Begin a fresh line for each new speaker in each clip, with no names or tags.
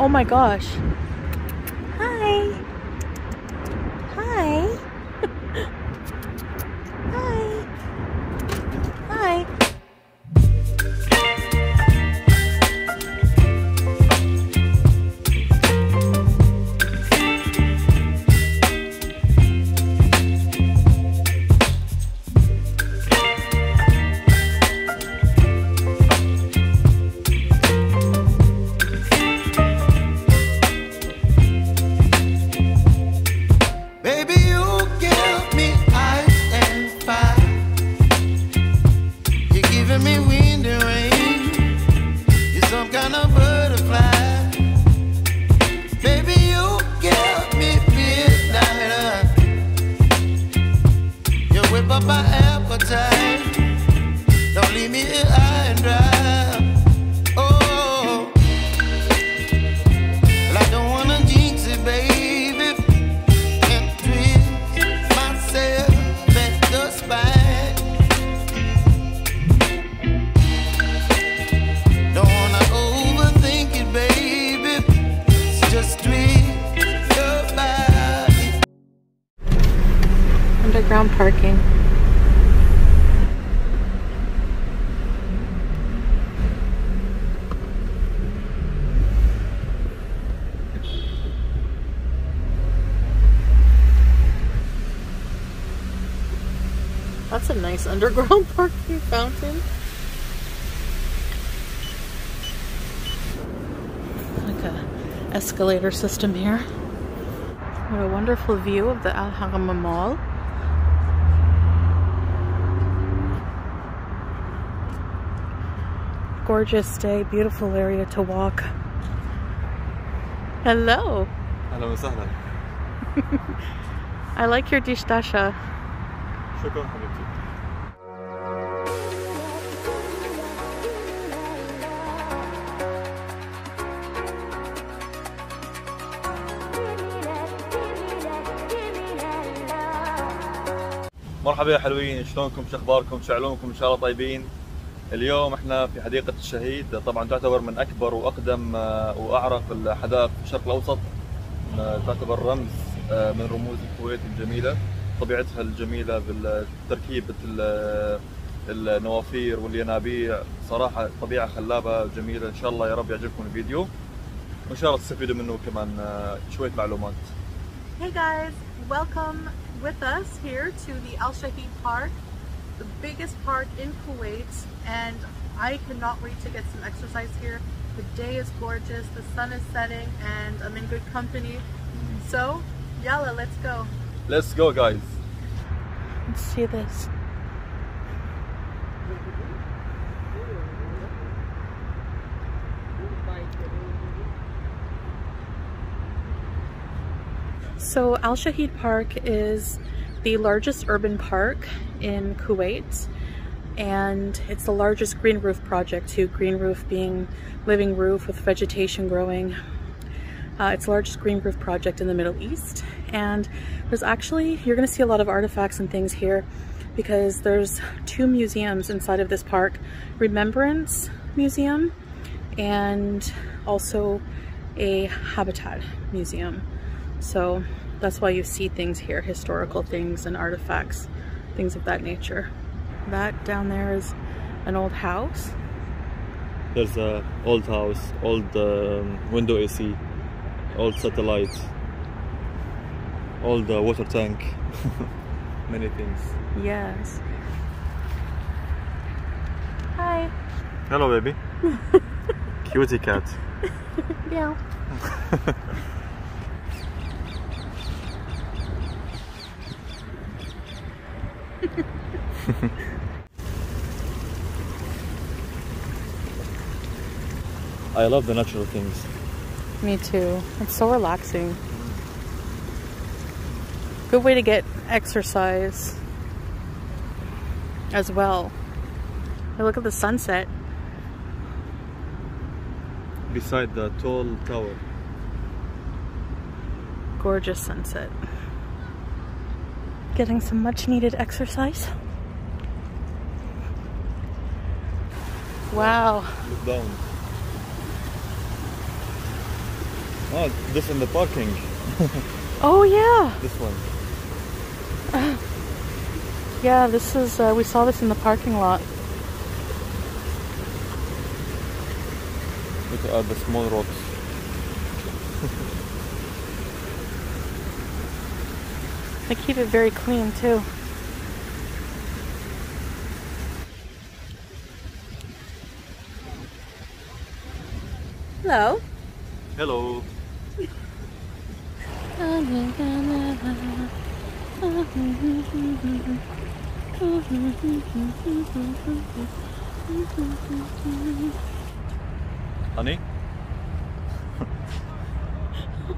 Oh my gosh. Parking. That's a nice underground parking fountain. Like a escalator system here. What a wonderful view of the Al Mall. gorgeous day, beautiful area to walk. Hello.
Hello, Sahla.
I like your
dishdasha. Shukran, مرحبا يا حلوين شلونكم شو اخباركم شو علومكم ان شاء الله طيبين اليوم إحنا في حديقة الشهيد. طبعا تعتبر من أكبر وأقدم آه، وأعرق الحدائق في الشرق الأوسط. آه، تعتبر رمز آه، من رموز الكويت الجميلة. طبيعتها الجميلة بالتركيبة ال- النوافير والينابيع. صراحة طبيعة خلابة جميلة. إن شاء الله يا رب يعجبكم الفيديو. وإن شاء الله تستفيدوا منه كمان شوية معلومات.
Hey guys, welcome with us here to the Al Shahid Park, the biggest park in Kuwait, and I cannot wait to get some exercise here. The day is gorgeous, the sun is setting, and I'm in good company. So, yalla, let's go.
Let's go guys
Let's see this. So, Al Shaheed Park is the largest urban park in Kuwait, and it's the largest green roof project too. Green roof being living roof with vegetation growing. Uh, it's the largest green roof project in the Middle East, and there's actually you're to see a lot of artifacts and things here because there's two museums inside of this park: Remembrance Museum and also a habitat museum. So that's why you see things here, historical things and artifacts, things of that nature. That down there is an old house.
There's a old house, old um, window AC, old satellite, old uh, water tank, many things.
Yes. Hi.
Hello, baby. Cutie cat.
Yeah.
I love the natural things.
Me too. It's so relaxing. Good way to get exercise as well. Hey, look at the sunset.
Beside the tall tower.
Gorgeous sunset. Getting some much needed exercise. Wow.
Look down. Oh, this in the parking.
Oh yeah,
This one.
yeah. This is uh, we saw this in the parking lot.
Look at the small rocks.
They keep it very clean too. Hello.
Hello. Honey?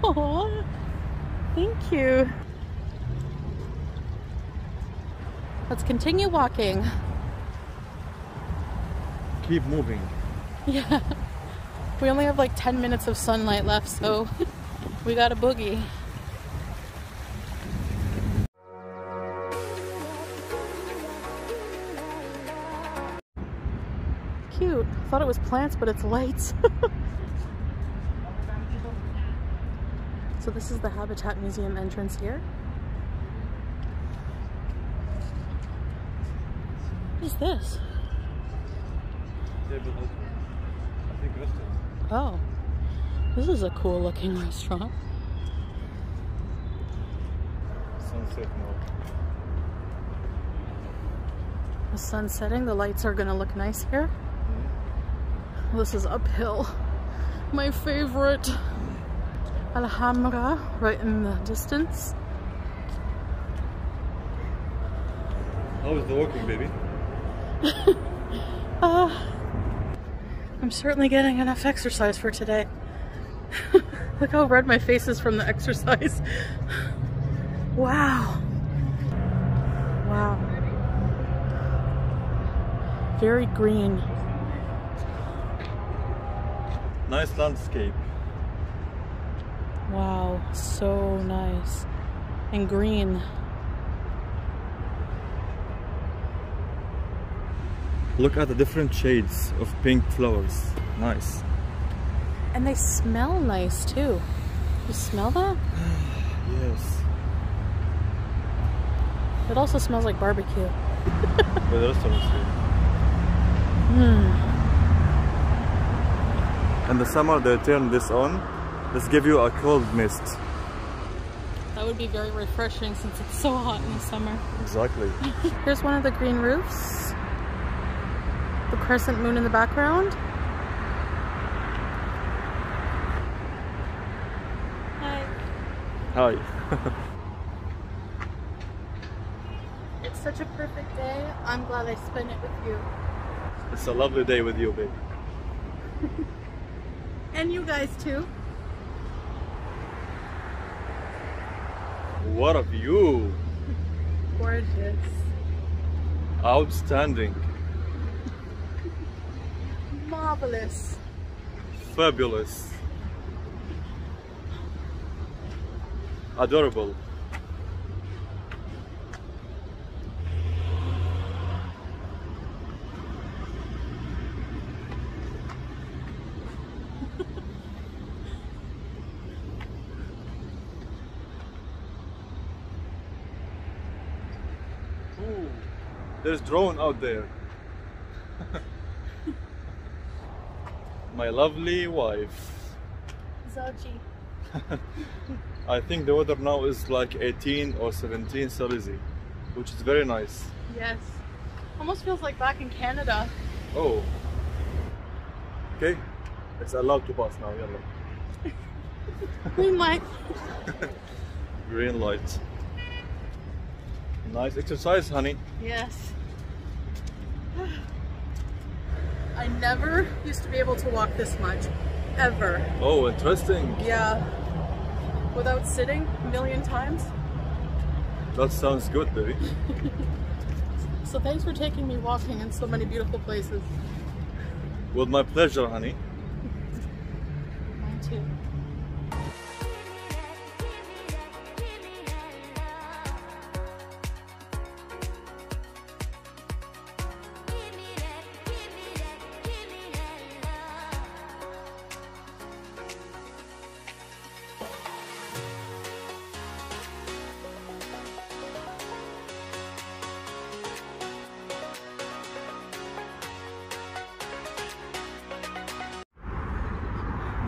Aw, thank you. Let's continue walking.
Keep moving.
Yeah. We only have like 10 minutes of sunlight left, so we got a boogie. Cute. I Thought it was plants, but it's lights. so this is the Habitat Museum entrance here. What is this? Oh, this is a cool looking restaurant.
Sunset now.
The sun's setting, the lights are gonna look nice here. This is uphill. My favorite. Al Hamra, right in the distance.
How is the walking, baby?
Uh, I'm certainly getting enough exercise for today. Look how red my face is from the exercise. wow. Wow. Very green.
Nice landscape.
Wow, so nice. And green.
Look at the different shades of pink flowers. Nice.
And they smell nice too. You smell that?
Yes.
It also smells like barbecue.
Restaurants here.
Hmm.
In the summer, they turn this on. This give you a cold mist.
That would be very refreshing since it's so hot in the summer.
Exactly.
Here's one of the green roofs. The crescent moon in the background. Hi.
Hi.
It's such a perfect day. I'm glad I spent it with you.
It's a lovely day with you, babe.
And you guys too.
What a view!
Gorgeous.
Outstanding.
Marvelous.
Fabulous. Adorable. There's drone out there. My lovely wife.
Zoji.
I think the weather now is like 18 or 17 Celsius, which is very nice.
Yes. Almost feels like back in Canada.
Oh. Okay, it's allowed to pass now, yalla.
Green light.
Green light. Nice exercise, honey.
Yes. I never used to be able to walk this much. Ever.
Oh, interesting.
Yeah. Without sitting a million times.
That sounds good, baby.
So thanks for taking me walking in so many beautiful places.
With my pleasure, honey.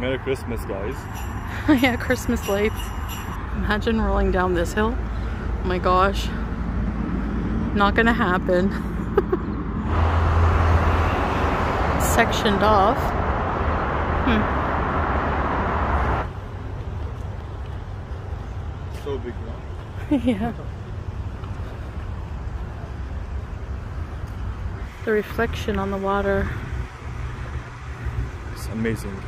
Merry Christmas guys.
yeah, Christmas lights. Imagine rolling down this hill. Oh my gosh. Not gonna happen. Sectioned off. Hmm.
So big now.
yeah. The reflection on the water.
It's amazing.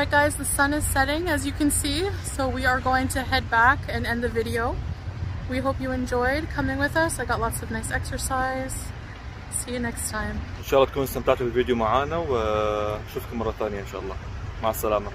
right guys, the sun is setting as you can see, so we are going to head back and end the video. We hope you enjoyed coming with us. I got lots of nice exercise. See you next time.
ان شاء الله تكونوا استمتعتوا بالفيديو معنا ونشوفكم مره ثانيه ان شاء الله مع السلامه